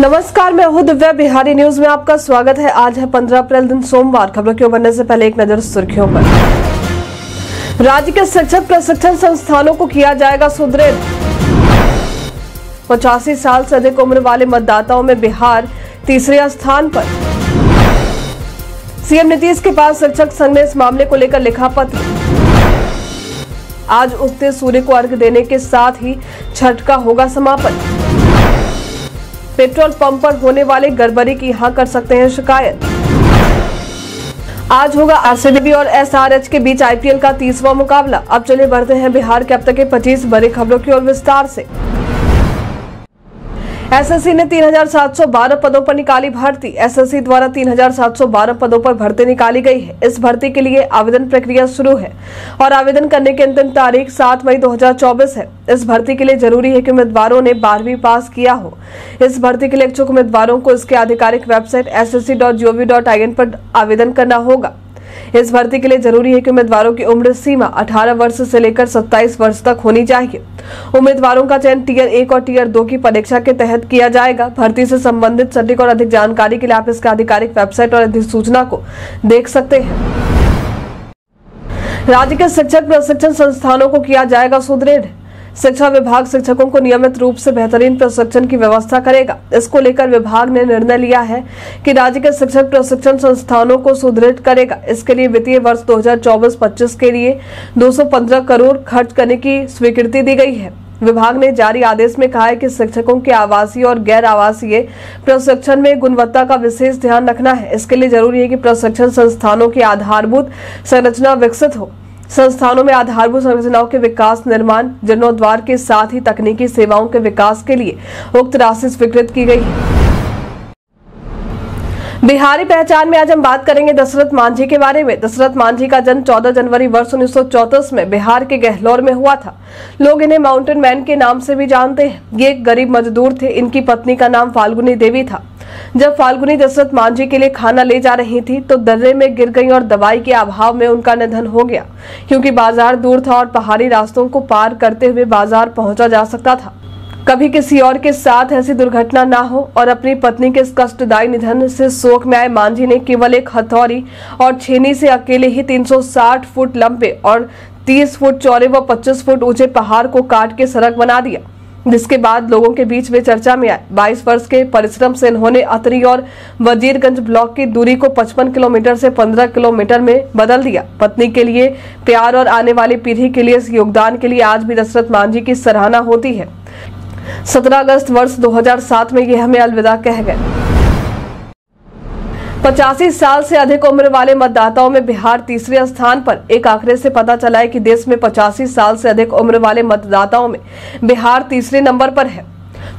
नमस्कार, मैं हूँ दिव्या बिहारी न्यूज़ में आपका स्वागत है। आज है 15 अप्रैल, दिन सोमवार। खबरों के बनने से पहले एक नज़र सुर्खियों पर। राज्य के शिक्षक प्रशिक्षण संस्थानों को किया जाएगा सुदृढ़। पचासी साल से अधिक उम्र वाले मतदाताओं में बिहार तीसरे स्थान पर। सीएम नीतीश के पास शिक्षक संघ ने इस मामले को लेकर लिखा पत्र। आज उगते सूर्य को अर्घ देने के साथ ही छठ का होगा समापन। पेट्रोल पंप पर होने वाले गड़बड़ी की यहाँ कर सकते हैं शिकायत। आज होगा आरसीबी और एसआरएच के बीच आईपीएल का तीसवा मुकाबला। अब चले बढ़ते हैं बिहार के अब तक के 25 बड़ी खबरों की ओर विस्तार से। एसएससी ने 3,712 पदों पर निकाली भर्ती। एसएससी द्वारा 3,712 पदों पर भर्ती निकाली गई है। इस भर्ती के लिए आवेदन प्रक्रिया शुरू है और आवेदन करने की अंतिम तारीख 7 मई 2024 है। इस भर्ती के लिए ज़रूरी है कि उम्मीदवारों ने बारहवीं पास किया हो। इस भर्ती के लिए इच्छुक उम्मीदवारों को इसके आधिकारिक वेबसाइट एस पर आवेदन करना होगा। इस भर्ती के लिए ज़रूरी है कि उम्मीदवारों की उम्र सीमा 18 वर्ष से लेकर 27 वर्ष तक होनी चाहिए। उम्मीदवारों का चयन टीयर एक और टीयर दो की परीक्षा के तहत किया जाएगा। भर्ती से संबंधित सटीक और अधिक जानकारी के लिए आप इसके आधिकारिक वेबसाइट और अधिसूचना को देख सकते हैं। राज्य के शिक्षक प्रशिक्षण संस्थानों को किया जाएगा सुदृढ़। शिक्षा विभाग शिक्षकों को नियमित रूप से बेहतरीन प्रशिक्षण की व्यवस्था करेगा। इसको लेकर विभाग ने निर्णय लिया है कि राज्य के शिक्षक प्रशिक्षण संस्थानों को सुदृढ़ करेगा। इसके लिए वित्तीय वर्ष 2024-25 के लिए 215 करोड़ खर्च करने की स्वीकृति दी गई है। विभाग ने जारी आदेश में कहा है कि शिक्षकों के आवासीय और गैर आवासीय प्रशिक्षण में गुणवत्ता का विशेष ध्यान रखना है। इसके लिए ज़रूरी है कि प्रशिक्षण संस्थानों की आधारभूत संरचना विकसित हो। संस्थानों में आधारभूत संरचनाओं के विकास, निर्माण जीर्णोद्वार के साथ ही तकनीकी सेवाओं के विकास के लिए उक्त राशि स्वीकृत की गई है। बिहारी पहचान में आज हम बात करेंगे दशरथ मांझी के बारे में। दशरथ मांझी का जन्म 14 जनवरी वर्ष उन्नीस में बिहार के गहलोर में हुआ था। लोग इन्हें माउंटेन मैन के नाम से भी जानते हैं। ये एक गरीब मजदूर थे। इनकी पत्नी का नाम फाल्गुनी देवी था। जब फाल्गुनी दशरथ मांझी के लिए खाना ले जा रही थी तो दर्रे में गिर गई और दवाई के अभाव में उनका निधन हो गया, क्योंकि बाज़ार दूर था और पहाड़ी रास्तों को पार करते हुए बाज़ार पहुँचा जा सकता था। कभी किसी और के साथ ऐसी दुर्घटना ना हो और अपनी पत्नी के इस कष्टदायी निधन से शोक में आए मांझी ने केवल एक हथौड़ी और छेनी से अकेले ही 360 फुट लंबे और 30 फुट चौड़े व 25 फुट ऊँचे पहाड़ को काट के सड़क बना दिया। जिसके बाद लोगों के बीच वे चर्चा में आए। 22 वर्ष के परिश्रम से इन्होंने अतरी और वजीरगंज ब्लॉक की दूरी को 55 किलोमीटर से 15 किलोमीटर में बदल दिया। पत्नी के लिए प्यार और आने वाली पीढ़ी के लिए इस योगदान के लिए आज भी दशरथ मांझी की सराहना होती है। 17 अगस्त वर्ष 2007 में ये हमें अलविदा कह गए। पचासी साल से अधिक उम्र वाले मतदाताओं में बिहार तीसरे स्थान पर एक आंकड़े से पता चला है कि देश में पचासी साल से अधिक उम्र वाले मतदाताओं में बिहार तीसरे नंबर पर है।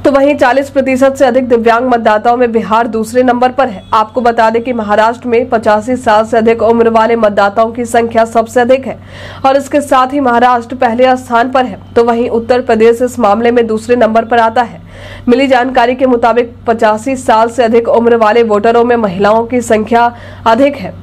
तो वहीं 40 प्रतिशत से अधिक दिव्यांग मतदाताओं में बिहार दूसरे नंबर पर है। आपको बता दें कि महाराष्ट्र में पचासी साल से अधिक उम्र वाले मतदाताओं की संख्या सबसे अधिक है और इसके साथ ही महाराष्ट्र पहले स्थान पर है। तो वहीं उत्तर प्रदेश इस मामले में दूसरे नंबर पर आता है। मिली जानकारी के मुताबिक पचासी साल से अधिक उम्र वाले वोटरों में महिलाओं की संख्या अधिक है।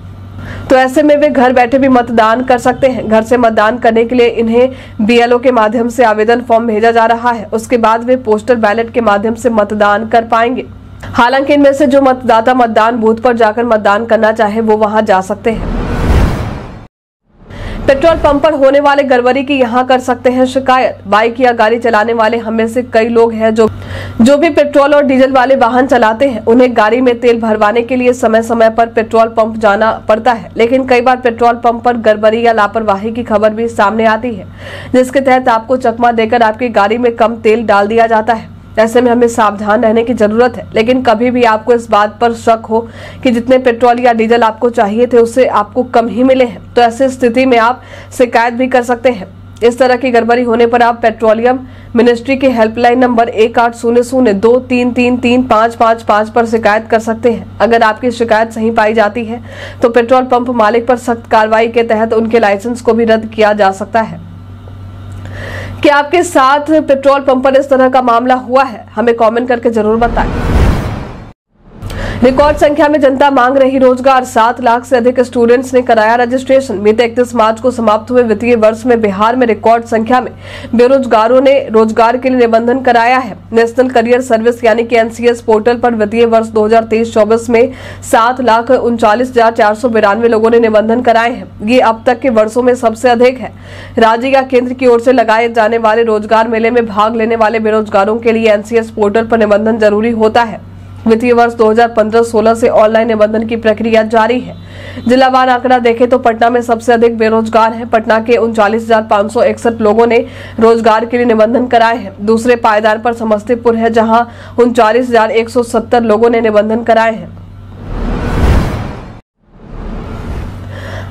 तो ऐसे में वे घर बैठे भी मतदान कर सकते हैं। घर से मतदान करने के लिए इन्हें बीएलओ के माध्यम से आवेदन फॉर्म भेजा जा रहा है। उसके बाद वे पोस्टल बैलेट के माध्यम से मतदान कर पाएँगे। हालाँकि इनमें से जो मतदाता मतदान बूथ पर जाकर मतदान करना चाहे, वो वहाँ जा सकते हैं। पेट्रोल पंप पर होने वाले गड़बड़ी की यहाँ कर सकते हैं शिकायत। बाइक या गाड़ी चलाने वाले हमें से कई लोग हैं जो जो भी पेट्रोल और डीजल वाले वाहन चलाते हैं, उन्हें गाड़ी में तेल भरवाने के लिए समय समय पर पेट्रोल पंप जाना पड़ता है। लेकिन कई बार पेट्रोल पंप पर गड़बड़ी या लापरवाही की खबर भी सामने आती है, जिसके तहत आपको चकमा देकर आपकी गाड़ी में कम तेल डाल दिया जाता है। ऐसे में हमें सावधान रहने की ज़रूरत है। लेकिन कभी भी आपको इस बात पर शक हो कि जितने पेट्रोल या डीजल आपको चाहिए थे उससे आपको कम ही मिले हैं। तो ऐसी स्थिति में आप शिकायत भी कर सकते हैं। इस तरह की गड़बड़ी होने पर आप पेट्रोलियम मिनिस्ट्री के हेल्पलाइन नंबर एक आठ शून्य शून्य दो तीन तीन तीन पाँच पाँच पाँच पर शिकायत कर सकते हैं। अगर आपकी शिकायत सही पाई जाती है तो पेट्रोल पंप मालिक पर सख्त कार्रवाई के तहत उनके लाइसेंस को भी रद्द किया जा सकता है। क्या आपके साथ पेट्रोल पंप पर इस तरह का मामला हुआ है? हमें कमेंट करके ज़रूर बताएँ। रिकॉर्ड संख्या में जनता मांग रही रोज़गार। सात लाख से अधिक स्टूडेंट्स ने कराया रजिस्ट्रेशन बीते इकतीस मार्च को समाप्त हुए वित्तीय वर्ष में बिहार में रिकॉर्ड संख्या में बेरोजगारों ने रोज़गार के लिए निबंधन कराया है। नेशनल करियर सर्विस यानी कि एनसीएस पोर्टल पर वित्तीय वर्ष दो हज़ार में सात लाख उनचालीस हज़ार चार सौ बिरानवे लोगों ने निबंधन कराए हैं। ये अब तक के वर्षों में सबसे अधिक है। राज्य या केंद्र की ओर से लगाए जाने वाले रोज़गार मेले में भाग लेने वाले बेरोजगारों के लिए एनसीएस पोर्टल पर निबंधन ज़रूरी होता है। वित्तीय वर्ष 2015-16 से ऑनलाइन निबंधन की प्रक्रिया जारी है। जिलावार आंकड़ा देखें तो पटना में सबसे अधिक बेरोजगार है। पटना के उनचालीस लोगों ने रोज़गार के लिए निबंधन कराए हैं। दूसरे पायदार पर समस्तीपुर है, जहाँ उनचालीस लोगों ने निबंधन कराए हैं।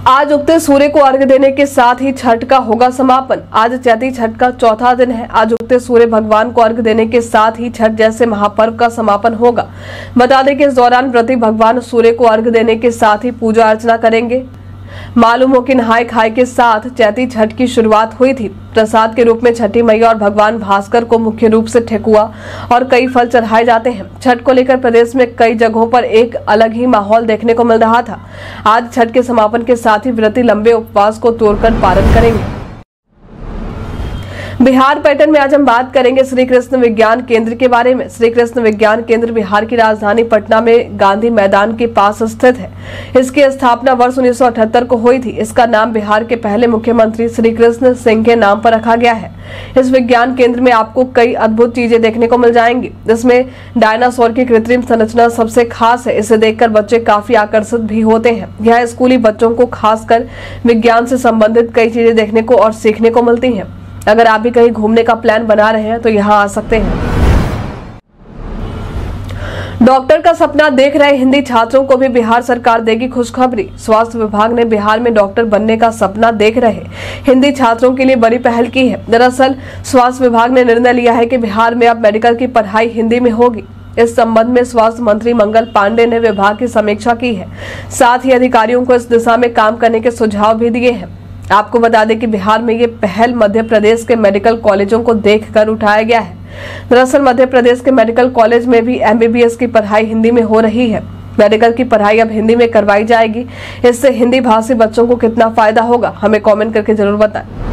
आज उगते सूर्य को अर्घ्य देने के साथ ही छठ का होगा समापन। आज चैती छठ का चौथा दिन है। आज उगते सूर्य भगवान को अर्घ्य देने के साथ ही छठ जैसे महापर्व का समापन होगा। बता दें कि इस दौरान व्रति भगवान सूर्य को अर्घ्य देने के साथ ही पूजा अर्चना करेंगे। मालूम हो कि नहाय खाई के साथ चैती छठ की शुरुआत हुई थी। प्रसाद के रूप में छठी मैया और भगवान भास्कर को मुख्य रूप से ठेकुआ और कई फल चढ़ाए जाते हैं। छठ को लेकर प्रदेश में कई जगहों पर एक अलग ही माहौल देखने को मिल रहा था। आज छठ के समापन के साथ ही व्रती लंबे उपवास को तोड़कर पारण करेंगे। बिहार पैटर्न में आज हम बात करेंगे श्री कृष्ण विज्ञान केंद्र के बारे में। श्री कृष्ण विज्ञान केंद्र बिहार की राजधानी पटना में गांधी मैदान के पास स्थित है। इसकी स्थापना वर्ष उन्नीस सौ अठहत्तर को हुई थी। इसका नाम बिहार के पहले मुख्यमंत्री श्री कृष्ण सिंह के नाम पर रखा गया है। इस विज्ञान केंद्र में आपको कई अद्भुत चीज़ें देखने को मिल जाएँगी। जिसमें डायनासोर की कृत्रिम संरचना सबसे खास है। इसे देखकर बच्चे काफ़ी आकर्षित भी होते हैं। यह स्कूली बच्चों को खासकर विज्ञान से संबंधित कई चीज़ें देखने को और सीखने को मिलती हैं। अगर आप भी कहीं घूमने का प्लान बना रहे हैं तो यहाँ आ सकते हैं। डॉक्टर का सपना देख रहे हिंदी छात्रों को भी बिहार सरकार देगी खुशखबरी। स्वास्थ्य विभाग ने बिहार में डॉक्टर बनने का सपना देख रहे हिंदी छात्रों के लिए बड़ी पहल की है। दरअसल, स्वास्थ्य विभाग ने निर्णय लिया है कि बिहार में अब मेडिकल की पढ़ाई हिंदी में होगी। इस संबंध में स्वास्थ्य मंत्री मंगल पांडे ने विभाग की समीक्षा की है। साथ ही अधिकारियों को इस दिशा में काम करने के सुझाव भी दिए हैं। आपको बता दें कि बिहार में ये पहल मध्य प्रदेश के मेडिकल कॉलेजों को देखकर उठाया गया है। दरअसल मध्य प्रदेश के मेडिकल कॉलेज में भी एमबीबीएस की पढ़ाई हिंदी में हो रही है। मेडिकल की पढ़ाई अब हिंदी में करवाई जाएगी। इससे हिंदी भाषी बच्चों को कितना फ़ायदा होगा? हमें कॉमेंट करके ज़रूर बताएँ।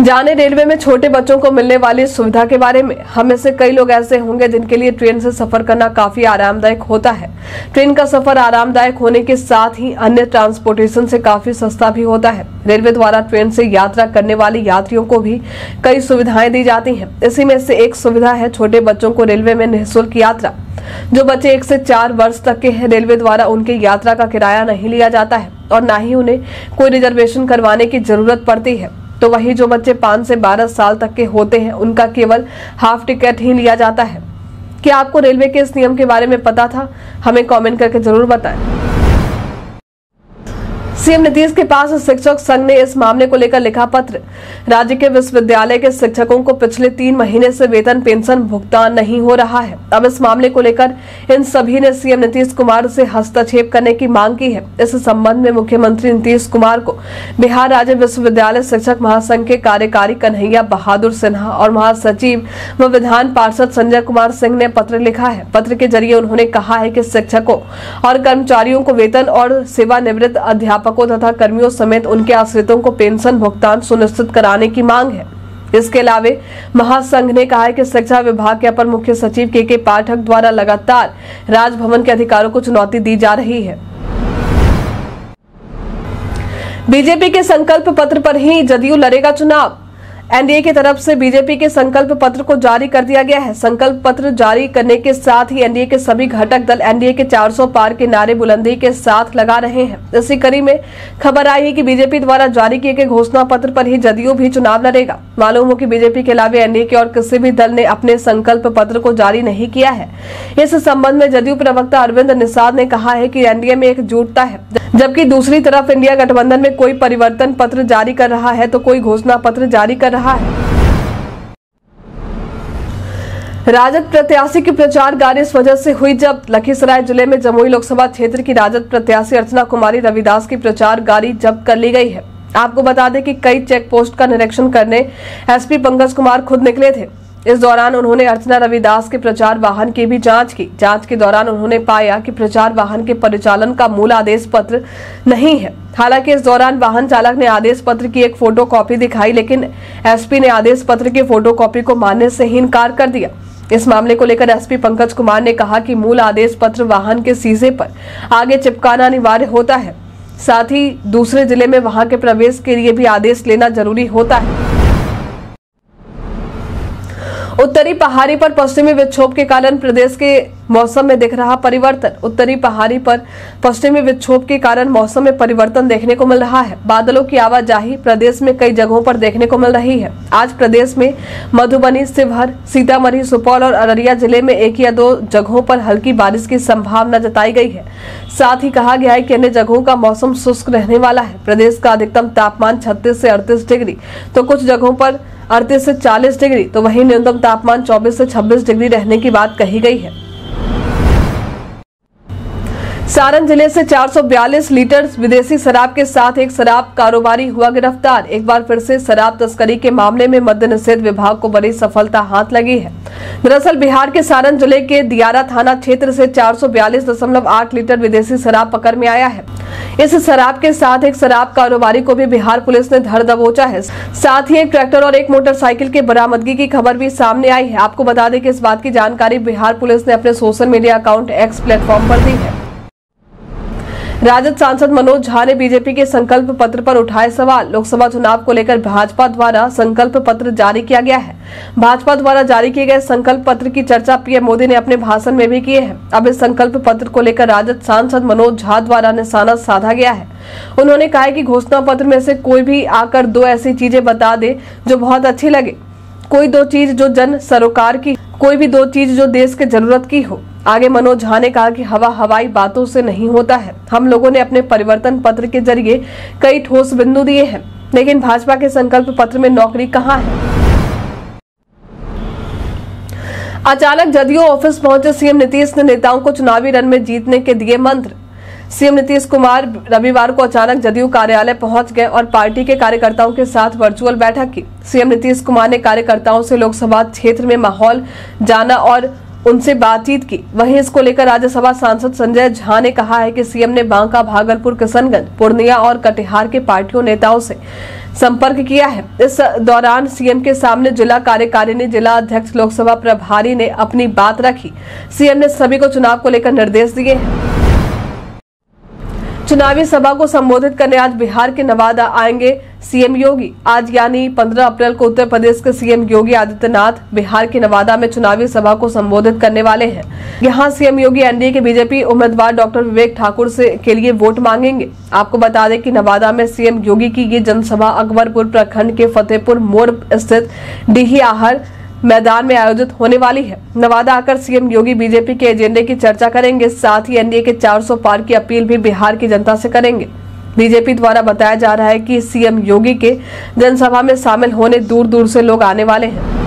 जाने रेलवे में छोटे बच्चों को मिलने वाली सुविधा के बारे में हमें से कई लोग ऐसे होंगे जिनके लिए ट्रेन से सफ़र करना काफ़ी आरामदायक होता है। ट्रेन का सफ़र आरामदायक होने के साथ ही अन्य ट्रांसपोर्टेशन से काफ़ी सस्ता भी होता है। रेलवे द्वारा ट्रेन से यात्रा करने वाले यात्रियों को भी कई सुविधाएँ दी जाती है। इसी में से एक सुविधा है छोटे बच्चों को रेलवे में निःशुल्क यात्रा। जो बच्चे एक से चार वर्ष तक के हैं, रेलवे द्वारा उनके यात्रा का किराया नहीं लिया जाता है और न ही उन्हें कोई रिजर्वेशन करवाने की ज़रूरत पड़ती है। तो वही जो बच्चे पाँच से बारह साल तक के होते हैं, उनका केवल हाफ़ टिकट ही लिया जाता है। क्या आपको रेलवे के इस नियम के बारे में पता था? हमें कमेंट करके ज़रूर बताएँ। सीएम नीतीश के पास शिक्षक संघ ने इस मामले को लेकर लिखा पत्र। राज्य के विश्वविद्यालय के शिक्षकों को पिछले तीन महीने से वेतन, पेंशन भुगतान नहीं हो रहा है। अब इस मामले को लेकर इन सभी ने सीएम नीतीश कुमार से हस्तक्षेप करने की मांग की है। इस संबंध में मुख्यमंत्री नीतीश कुमार को बिहार राज्य विश्वविद्यालय शिक्षक महासंघ के कार्यकारी कन्हैया बहादुर सिन्हा और महासचिव व विधान पार्षद संजय कुमार सिंह ने पत्र लिखा है। पत्र के ज़रिए उन्होंने कहा है की शिक्षकों और कर्मचारियों को वेतन और सेवानिवृत्त अध्यापक अध्यापकों तथा कर्मियों समेत उनके आश्रितों को पेंशन भुगतान सुनिश्चित कराने की मांग है। इसके अलावे, महासंघ ने कहा है कि शिक्षा विभाग के अपर मुख्य सचिव के के पाठक द्वारा लगातार राजभवन के अधिकारों को चुनौती दी जा रही है। बीजेपी के संकल्प पत्र पर ही जदयू लड़ेगा चुनाव। एनडीए की तरफ़ से बीजेपी के संकल्प पत्र को जारी कर दिया गया है। संकल्प पत्र जारी करने के साथ ही एनडीए के सभी घटक दल एनडीए के 400 पार के नारे बुलंदी के साथ लगा रहे हैं। इसी कड़ी में खबर आई है कि बीजेपी द्वारा जारी किए गए घोषणा पत्र पर ही जदयू भी चुनाव लड़ेगा। मालूम हो कि बीजेपी के अलावा एनडीए के और किसी भी दल ने अपने संकल्प पत्र को जारी नहीं किया है। इस संबंध में जदयू प्रवक्ता अरविंद निषाद ने कहा है की एनडीए में एकजुटता है। जबकि दूसरी तरफ़ इंडिया गठबंधन में कोई परिवर्तन पत्र जारी कर रहा है तो कोई घोषणा पत्र जारी कर रहा है। राजद प्रत्याशी की प्रचार गाड़ी इस वजह से हुई जब लखीसराय ज़िले में जमुई लोकसभा क्षेत्र की राजद प्रत्याशी अर्चना कुमारी रविदास की प्रचार गाड़ी जब्त कर ली गई है। आपको बता दें कि कई चेक पोस्ट का निरीक्षण करने एसपी पंकज कुमार खुद निकले थे। इस दौरान उन्होंने अर्चना रविदास के प्रचार वाहन की भी जाँच की। जाँच के दौरान उन्होंने पाया कि प्रचार वाहन के परिचालन का मूल आदेश पत्र नहीं है। हालाँकि इस दौरान वाहन चालक ने आदेश पत्र की एक फ़ोटो कॉपी दिखाई, लेकिन एसपी ने आदेश पत्र की फ़ोटो कॉपी को मानने से ही इनकार कर दिया। इस मामले को लेकर एसपी पंकज कुमार ने कहा कि मूल आदेश पत्र वाहन के सीजे पर आगे चिपकाना अनिवार्य होता है। साथ ही दूसरे ज़िले में वहाँ के प्रवेश के लिए भी आदेश लेना ज़रूरी होता है। उत्तरी पहाड़ी पर पश्चिमी विक्षोभ के कारण प्रदेश के मौसम में दिख रहा परिवर्तन। उत्तरी पहाड़ी पर पश्चिमी विक्षोभ के कारण मौसम में परिवर्तन देखने को मिल रहा है। बादलों की आवाजाही प्रदेश में कई जगहों पर देखने को मिल रही है। आज प्रदेश में मधुबनी, शिवहर, सीतामढ़ी, सुपौल और अररिया ज़िले में एक या दो जगहों पर हल्की बारिश की संभावना जताई गई है। साथ ही कहा गया है कि अन्य जगहों का मौसम शुष्क रहने वाला है। प्रदेश का अधिकतम तापमान छत्तीस से अड़तीस डिग्री। तो कुछ जगहों पर अड़तीस से 40 डिग्री तो वहीं न्यूनतम तापमान 24 से 26 डिग्री रहने की बात कही गई है। सारण ज़िले से 442 लीटर विदेशी शराब के साथ एक शराब कारोबारी हुआ गिरफ़्तार। एक बार फिर से शराब तस्करी के मामले में मद्य निषेध विभाग को बड़ी सफलता हाथ लगी है। दरअसल बिहार के सारण ज़िले के दियारा थाना क्षेत्र से 442.8 लीटर विदेशी शराब पकड़ में आया है। इस शराब के साथ एक शराब कारोबारी को भी बिहार पुलिस ने धर दबोचा है। साथ ही एक ट्रैक्टर और एक मोटरसाइकिल की बरामदगी की खबर भी सामने आई है। आपको बता दें कि इस बात की जानकारी बिहार पुलिस ने अपने social media account X platform पर दी है। राजद सांसद मनोज झा ने बीजेपी के संकल्प पत्र पर उठाए सवाल। लोकसभा चुनाव को लेकर भाजपा द्वारा संकल्प पत्र जारी किया गया है। भाजपा द्वारा जारी किए गए संकल्प पत्र की चर्चा पीएम मोदी ने अपने भाषण में भी किए हैं। अब इस संकल्प पत्र को लेकर राजद सांसद मनोज झा द्वारा निशाना साधा गया है। उन्होंने कहा है कि घोषणा पत्र में से कोई भी आकर दो ऐसी चीज़ें बता दे जो बहुत अच्छी लगे। कोई दो चीज़ जो जन सरोकार की कोई भी दो चीज़ जो देश के ज़रूरत की हो। आगे मनोज झा ने कहा कि हवा हवाई बातों से नहीं होता है। हम लोगों ने अपने परिवर्तन पत्र के ज़रिए कई ठोस बिंदु दिए हैं, लेकिन भाजपा के संकल्प पत्र में नौकरी कहाँ है? अचानक जदयू ऑफ़िस पहुँचे सीएम नीतीश ने नेताओं को चुनावी रन में जीतने के दिए मंत्र। सीएम नीतीश कुमार रविवार को अचानक जदयू कार्यालय पहुँच गए और पार्टी के कार्यकर्ताओं के साथ वर्चुअल बैठक की। सीएम नीतीश कुमार ने कार्यकर्ताओं से लोकसभा क्षेत्र में माहौल जाना और उनसे बातचीत की। वहीं इसको लेकर राज्यसभा सांसद संजय झा ने कहा है कि सीएम ने बांका, भागलपुर, किशनगंज, पूर्णिया और कटिहार के पार्टियों नेताओं से संपर्क किया है। इस दौरान सीएम के सामने जिला कार्यकारिणी जिला अध्यक्ष, लोकसभा प्रभारी ने अपनी बात रखी। सीएम ने सभी को चुनाव को लेकर निर्देश दिए हैं। चुनावी सभा को संबोधित करने आज बिहार के नवादा आएँगे सीएम योगी। आज यानी 15 अप्रैल को उत्तर प्रदेश के सीएम योगी आदित्यनाथ बिहार के नवादा में चुनावी सभा को संबोधित करने वाले हैं। यहाँ सीएम योगी, एनडीए के बीजेपी उम्मीदवार डॉक्टर विवेक ठाकुर से के लिए वोट मांगेंगे। आपको बता दें कि नवादा में सीएम योगी की ये जनसभा अकबरपुर प्रखंड के फतेहपुर मोड़ स्थित डीही आहर मैदान में आयोजित होने वाली है। नवादा आकर सीएम योगी बीजेपी के एजेंडे की चर्चा करेंगे, साथ ही एनडीए के 400 पार की अपील भी बिहार की जनता से करेंगे। बीजेपी द्वारा बताया जा रहा है कि सीएम योगी के जनसभा में शामिल होने दूर दूर से लोग आने वाले हैं।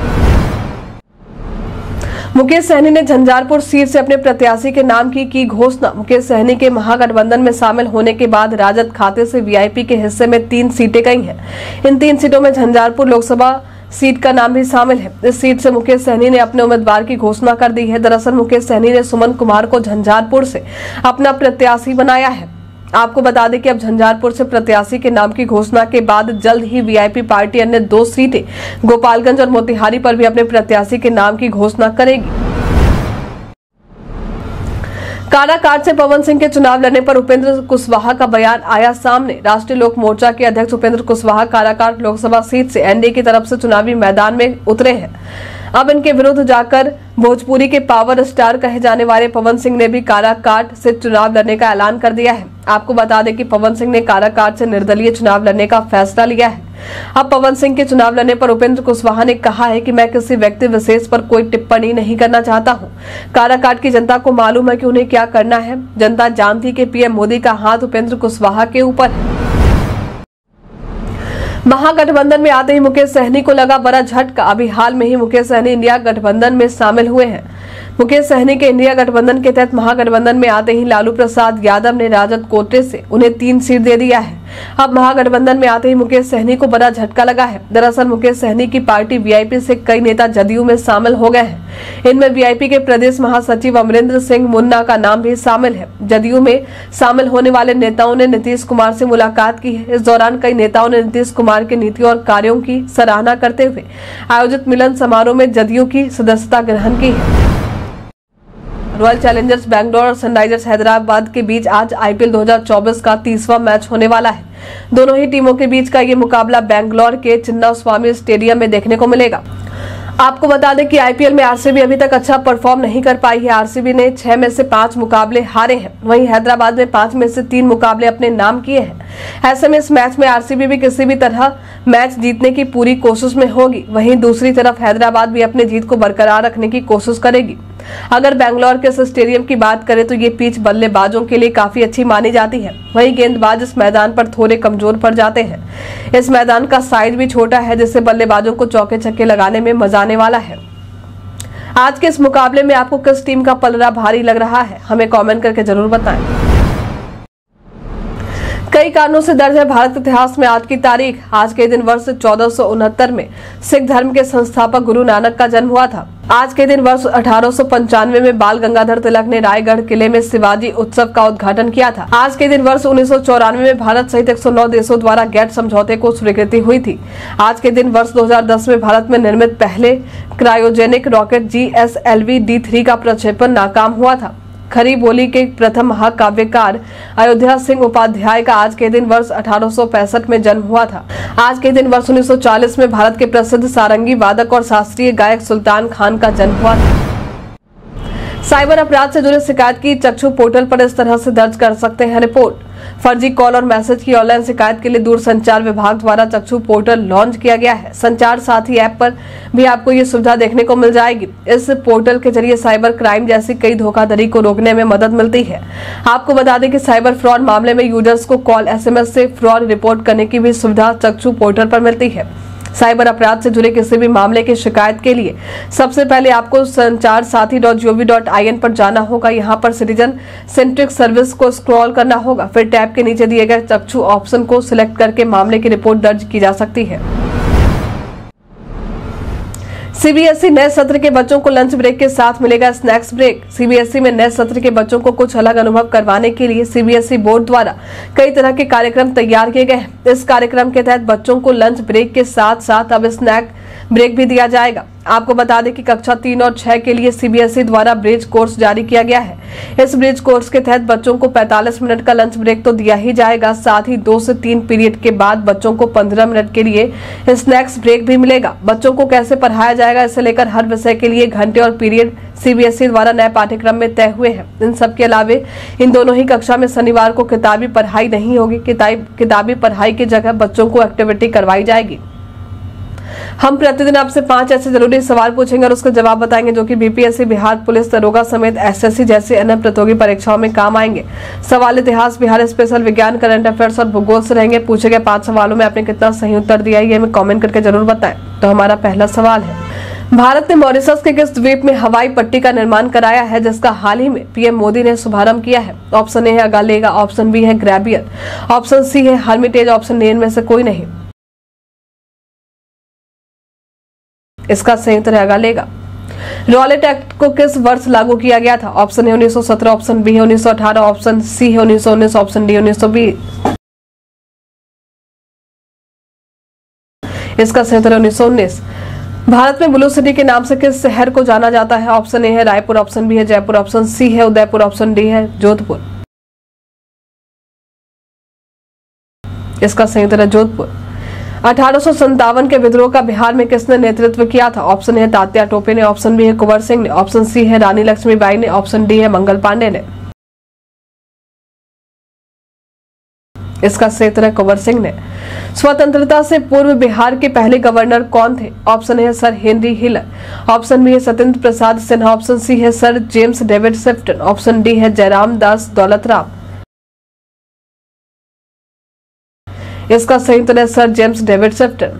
मुकेश सहनी ने झंझारपुर सीट से अपने प्रत्याशी के नाम की की घोषणा। मुकेश सहनी के महागठबंधन में शामिल होने के बाद राजद खाते से वीआईपी के हिस्से में तीन सीटें गई हैं। इन तीन सीटों में झंझारपुर लोकसभा सीट का नाम भी शामिल है। इस सीट से मुकेश सहनी ने अपने उम्मीदवार की घोषणा कर दी है। दरअसल मुकेश सहनी ने सुमन कुमार को झंझारपुर से अपना प्रत्याशी बनाया है। आपको बता दें कि अब झंझारपुर से प्रत्याशी के नाम की घोषणा के बाद जल्द ही वीआईपी पार्टी अन्य दो सीटें गोपालगंज और मोतिहारी पर भी अपने प्रत्याशी के नाम की घोषणा करेगी। काराकाट से पवन सिंह के चुनाव लड़ने पर उपेंद्र कुशवाहा का बयान आया सामने। राष्ट्रीय लोक मोर्चा के अध्यक्ष उपेंद्र कुशवाहा काराकाट लोकसभा सीट से एनडीए की तरफ़ से चुनावी मैदान में उतरे हैं। अब इनके विरुद्ध जाकर भोजपुरी के पावर स्टार कहे जाने वाले पवन सिंह ने भी काराकाट से चुनाव लड़ने का ऐलान कर दिया है। आपको बता दें कि पवन सिंह ने काराकाट से निर्दलीय चुनाव लड़ने का फैसला लिया है। अब पवन सिंह के चुनाव लड़ने पर उपेंद्र कुशवाहा ने कहा है कि मैं किसी व्यक्ति विशेष पर कोई टिप्पणी नहीं करना चाहता हूँ। काराकाट की जनता को मालूम है कि उन्हें क्या करना है। जनता जानती कि पीएम मोदी का हाथ उपेंद्र कुशवाहा के ऊपर है। महागठबंधन में आते ही मुकेश सहनी को लगा बड़ा झटका। अभी हाल में ही मुकेश सहनी इंडिया गठबंधन में शामिल हुए हैं। मुकेश सहनी के इंडिया गठबंधन के तहत महागठबंधन में आते ही लालू प्रसाद यादव ने राजद कोटे से उन्हें तीन सीट दे दिया है। अब महागठबंधन में आते ही मुकेश सहनी को बड़ा झटका लगा है। दरअसल मुकेश सहनी की पार्टी वीआईपी से कई नेता जदयू में शामिल हो गए हैं। इनमें वीआईपी के प्रदेश महासचिव अमरिंदर सिंह मुन्ना का नाम भी शामिल है। जदयू में शामिल होने वाले नेताओं ने नीतीश कुमार से मुलाकात की है। इस दौरान कई नेताओं ने नीतीश कुमार की नीतियों और कार्यो की सराहना करते हुए आयोजित मिलन समारोह में जदयू की सदस्यता ग्रहण की है। रॉयल चैलेंजर्स बैंगलोर और सनराइजर्स हैदराबाद के बीच आज आईपीएल 2024 का तीसवा मैच होने वाला है। दोनों ही टीमों के बीच का ये मुकाबला बैंगलोर के चिन्ना स्वामी स्टेडियम में देखने को मिलेगा। आपको बता दें कि आईपीएल में आरसीबी अभी तक अच्छा परफॉर्म नहीं कर पाई है। आरसीबी ने छह में से पाँच मुकाबले हारे हैं। वहीं हैदराबाद ने पाँच में से तीन मुकाबले अपने नाम किए हैं। ऐसे में इस मैच में आरसीबी भी किसी भी तरह मैच जीतने की पूरी कोशिश में होगी। वहीं दूसरी तरफ़ हैदराबाद भी अपनी जीत को बरकरार रखने की कोशिश करेगी। अगर बेंगलोर के स्टेडियम की बात करें तो ये पिच बल्लेबाजों के लिए काफ़ी अच्छी मानी जाती है। वही गेंदबाज इस मैदान पर थोड़े कमज़ोर पड़ जाते हैं। इस मैदान का साइज़ भी छोटा है, जिससे बल्लेबाजों को चौके छक्के लगाने में मज़ा आने वाला है। आज के इस मुकाबले में आपको किस टीम का पलरा भारी लग रहा है, हमें कॉमेंट करके ज़रूर बताएँ। कई कारणों से दर्ज है भारत इतिहास में आज की तारीख। आज के दिन वर्ष चौदह में सिख धर्म के संस्थापक गुरु नानक का जन्म हुआ था। आज के दिन वर्ष अठारह सौ पंचानवे में बाल गंगाधर तिलक ने रायगढ़ किले में शिवाजी उत्सव का उद्घाटन किया था। आज के दिन वर्ष उन्नीस सौ चौरानवे में भारत सहित 109 देशों द्वारा गैट समझौते को स्वीकृति हुई थी। आज के दिन वर्ष 2010 में भारत में निर्मित पहले cryogenic rocket G S L का प्रक्षेपण नाकाम हुआ था। खरी बोली के प्रथम महाकाव्यकार अयोध्या सिंह उपाध्याय का आज के दिन वर्ष अठारह सौ पैंसठ में जन्म हुआ था। आज के दिन वर्ष 1940 में भारत के प्रसिद्ध सारंगी वादक और शास्त्रीय गायक सुल्तान खान का जन्म हुआ था। साइबर अपराध से जुड़े शिकायत की चक्षु पोर्टल पर इस तरह से दर्ज कर सकते हैं रिपोर्ट। फर्जी कॉल और मैसेज की ऑनलाइन शिकायत के लिए दूर संचार विभाग द्वारा चक्षु पोर्टल लॉन्च किया गया है। संचार साथी ऐप पर भी आपको ये सुविधा देखने को मिल जाएगी। इस पोर्टल के ज़रिए साइबर क्राइम जैसी कई धोखाधड़ी को रोकने में मदद मिलती है। आपको बता दें कि साइबर फ्रॉड मामले में यूज़र्स को कॉल, एसएमएस से फ्रॉड रिपोर्ट करने की भी सुविधा चक्षु पोर्टल पर मिलती है। साइबर अपराध से जुड़े किसी भी मामले की शिकायत के लिए सबसे पहले आपको Sanchar Saathi dot G O V dot I N पर जाना होगा। यहाँ पर सिटीजन सेंट्रिक सर्विस को स्क्रॉल करना होगा। फिर टैब के नीचे दिए गए चक्षु ऑप्शन को सिलेक्ट करके मामले की रिपोर्ट दर्ज की जा सकती है। सीबीएसई नए सत्र के बच्चों को लंच ब्रेक के साथ मिलेगा स्नैक्स ब्रेक। सीबीएसई में नए सत्र के बच्चों को कुछ अलग अनुभव करवाने के लिए सीबीएसई बोर्ड द्वारा कई तरह के कार्यक्रम तैयार किए गए इस कार्यक्रम के तहत बच्चों को लंच ब्रेक के साथ साथ अब स्नैक ब्रेक भी दिया जाएगा। आपको बता दें कि कक्षा तीन और छह के लिए सीबीएसई द्वारा ब्रिज कोर्स जारी किया गया है। इस ब्रिज कोर्स के तहत बच्चों को 45 मिनट का लंच ब्रेक तो दिया ही जाएगा, साथ ही दो से तीन पीरियड के बाद बच्चों को 15 मिनट के लिए स्नैक्स ब्रेक भी मिलेगा। बच्चों को कैसे पढ़ाया जाएगा, इसे लेकर हर विषय के लिए घंटे और पीरियड सीबीएसई द्वारा नए पाठ्यक्रम में तय हुए हैं। इन सब के अलावे, इन दोनों ही कक्षा में शनिवार को किताबी पढ़ाई नहीं होगी। किताबी पढ़ाई की जगह बच्चों को एक्टिविटी करवाई जाएगी। हम प्रतिदिन आपसे पाँच ऐसे ज़रूरी सवाल पूछेंगे और उसका जवाब बताएँगे जो कि बीपीएससी, बिहार पुलिस, दरोगा समेत एसएससी जैसी अन्य प्रतियोगी परीक्षाओं में काम आएँगे। सवाल इतिहास, बिहार स्पेशल विज्ञान, करंट अफेयर्स और भूगोल से रहेंगे। पूछे गए पाँच सवालों में आपने कितना सही उत्तर दिया ये हमें कॉमेंट करके ज़रूर बताएँ। तो हमारा पहला सवाल है, भारत ने मॉरिशस के किस द्वीप में हवाई पट्टी का निर्माण कराया है, जिसका हाल ही में पीएम मोदी ने शुभारंभ किया है? ऑप्शन ए है अगालेगा, ऑप्शन बी है ग्रेबियर, ऑप्शन सी है हर्मिटेज, ऑप्शन डी में से कोई नहीं। इसका संयुक्त रहेगा लेगा। रॉलेट एक्ट को किस वर्ष लागू किया गया था? ऑप्शन है 1917 ऑप्शन बी है 1918 ऑप्शन सी है 1919 ऑप्शन डी 1920 इसका संयुक्त है उन्नीस भारत में ब्लू सिटी के नाम से किस शहर को जाना जाता है? ऑप्शन ए है रायपुर, ऑप्शन बी है जयपुर, ऑप्शन सी है उदयपुर, ऑप्शन डी है जोधपुर। इसका संयुक्त है जोधपुर। अठारह के विद्रोह का बिहार में किसने नेतृत्व किया था? ऑप्शन है तात्या टोपे ने, ऑप्शन बी है कुंवर सिंह ने, ऑप्शन सी है रानी लक्ष्मीबाई ने, ऑप्शन डी है मंगल पांडे ने। इसका क्षेत्र है कुंवर सिंह ने। स्वतंत्रता से पूर्व बिहार के पहले गवर्नर कौन थे? ऑप्शन है Sir Henry Hiller option B है सत्येंद्र प्रसाद सिन्हा, ऑप्शन सी है Sir James David Sifton option D है जयराम दास दौलत राम इसका संयुक्त ने सर जेम्स डेविड सेप्टन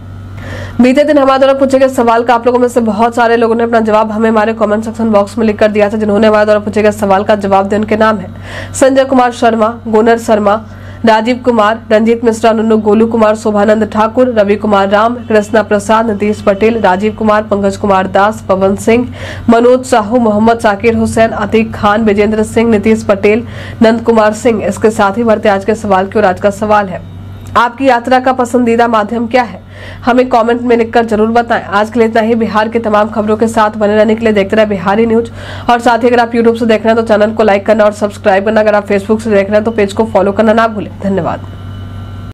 बीते दिन हमारे द्वारा पूछे गए सवाल का आप लोगों में से बहुत सारे लोगों ने अपना जवाब हमें हमारे कमेंट सेक्शन बॉक्स में लिख कर दिया था, जिन्होंने हमारे द्वारा पूछे गए सवाल का जवाब दिया उनके नाम है। संजय कुमार शर्मा गुनर शर्मा, राजीव कुमार, रंजीत मिश्रा, नुन्नू गोलू कुमार, शोभानंद ठाकुर, रवि कुमार राम, कृष्णा प्रसाद, नीतीश पटेल, राजीव कुमार, पंकज कुमार दास, पवन सिंह, मनोज साहू, मोहम्मद साकिर हुसैन, अतीक खान, विजेंद्र सिंह, नीतीश पटेल, नंद कुमार सिंह। इसके साथ ही बढ़ते आज के सवाल की और आज का सवाल है। आपकी यात्रा का पसंदीदा माध्यम क्या है? हमें कमेंट में लिखकर ज़रूर बताएँ। आज के लिए इतना ही। बिहार के तमाम खबरों के साथ बने रहने के लिए देखते रहे बिहारी न्यूज़। और साथ ही अगर आप यूट्यूब से देख रहे हैं तो चैनल को लाइक करना और सब्सक्राइब करना। अगर आप फेसबुक से देख रहे हैं तो पेज को फॉलो करना ना भूलें। धन्यवाद।